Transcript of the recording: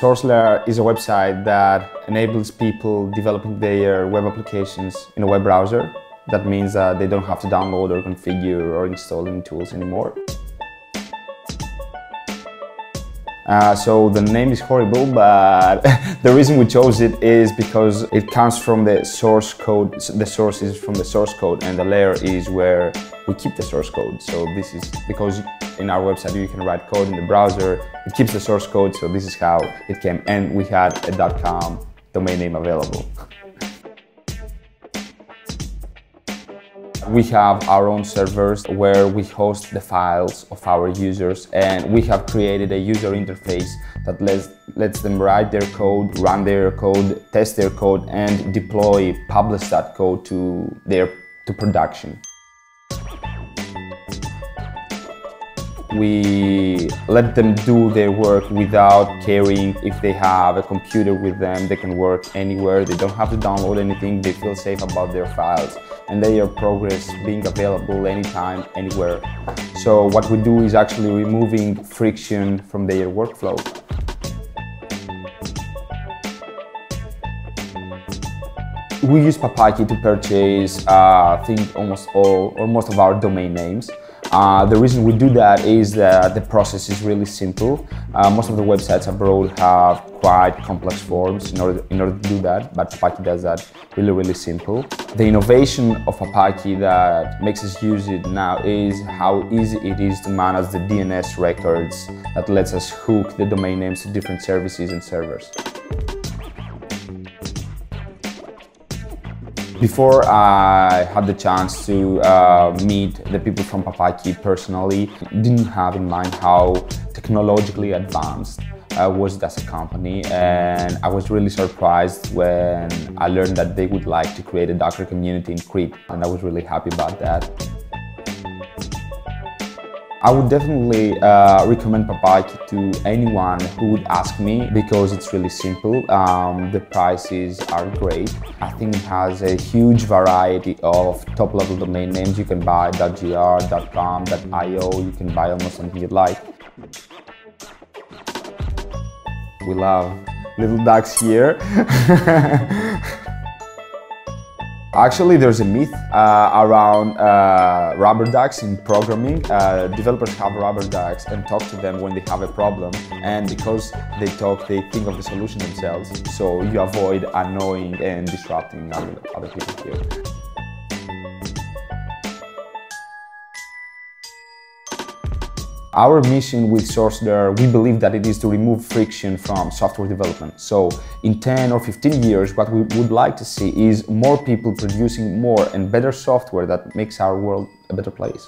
SourceLair is a website that enables people developing their web applications in a web browser. That means that they don't have to download or configure or install any tools anymore. Uh, so the name is horrible, but the reason we chose it is because it comes from the source code. The source is from the source code, and the layer is where we keep the source code. So this is because in our website you can write code in the browser. It keeps the source code. So this is how it came, and we had a .com domain name available. We have our own servers where we host the files of our users and we have created a user interface that lets, lets them write their code, run their code, test their code and deploy, publish that code to their to production. We let them do their work without caring if they have a computer with them, they can work anywhere, they don't have to download anything, they feel safe about their files and their progress being available anytime, anywhere. So what we do is actually removing friction from their workflow. We use Papaki to purchase, uh, I think, almost all or most of our domain names. Uh, the reason we do that is that the process is really simple. Uh, most of the websites abroad have quite complex forms in order, in order to do that, but Papaki does that really, really simple. The innovation of Papaki that makes us use it now is how easy it is to manage the DNS records that lets us hook the domain names to different services and servers. Before I had the chance to uh, meet the people from Papaki personally, didn't have in mind how technologically advanced uh, was as a company. And I was really surprised when I learned that they would like to create a Docker community in Crete. And I was really happy about that. I would definitely uh, recommend Papaki to anyone who would ask me because it's really simple. Um, the prices are great. I think it has a huge variety of top-level domain names. You can buy .gr, .com, .io. You can buy almost anything you like. We love little ducks here. Actually, there's a myth uh, around uh, rubber ducks in programming. Uh, developers have rubber ducks and talk to them when they have a problem. And because they talk, they think of the solution themselves. So you avoid annoying and disrupting other, other people here. Our mission with SourceLair, we believe that it is to remove friction from software development. So in 10 or 15 years, what we would like to see is more people producing more and better software that makes our world a better place.